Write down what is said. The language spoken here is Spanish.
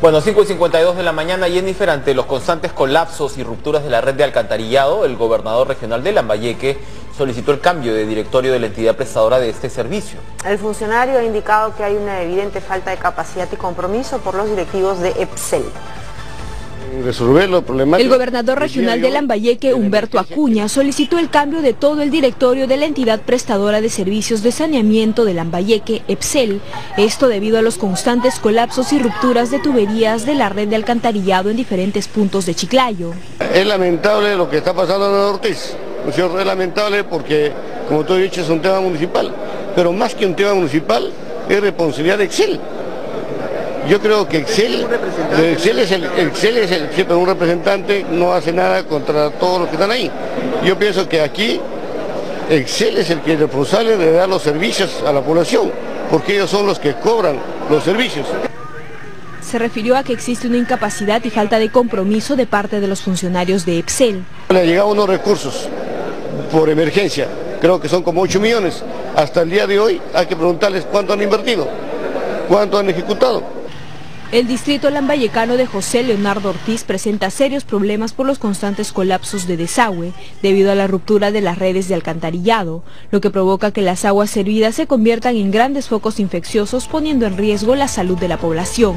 Bueno, 5 y 52 de la mañana, Jennifer, ante los constantes colapsos y rupturas de la red de alcantarillado, el gobernador regional de Lambayeque solicitó el cambio de directorio de la entidad prestadora de este servicio. El funcionario ha indicado que hay una evidente falta de capacidad y compromiso por los directivos de EPSEL resolver los problemas. El gobernador regional de Lambayeque, Humberto Acuña, solicitó el cambio de todo el directorio de la entidad prestadora de servicios de saneamiento de Lambayeque, EPSEL, esto debido a los constantes colapsos y rupturas de tuberías de la red de alcantarillado en diferentes puntos de Chiclayo. Es lamentable lo que está pasando en Ortiz, es lamentable porque, como tú has dicho, es un tema municipal, pero más que un tema municipal, es responsabilidad de EPSEL. Yo creo que Excel, Excel es, el, Excel es el, siempre un representante, no hace nada contra todos los que están ahí. Yo pienso que aquí Excel es el que es responsable de dar los servicios a la población, porque ellos son los que cobran los servicios. Se refirió a que existe una incapacidad y falta de compromiso de parte de los funcionarios de Excel. Le llegado unos recursos por emergencia, creo que son como 8 millones. Hasta el día de hoy hay que preguntarles cuánto han invertido, cuánto han ejecutado. El distrito lambayecano de José Leonardo Ortiz presenta serios problemas por los constantes colapsos de desagüe debido a la ruptura de las redes de alcantarillado, lo que provoca que las aguas servidas se conviertan en grandes focos infecciosos poniendo en riesgo la salud de la población.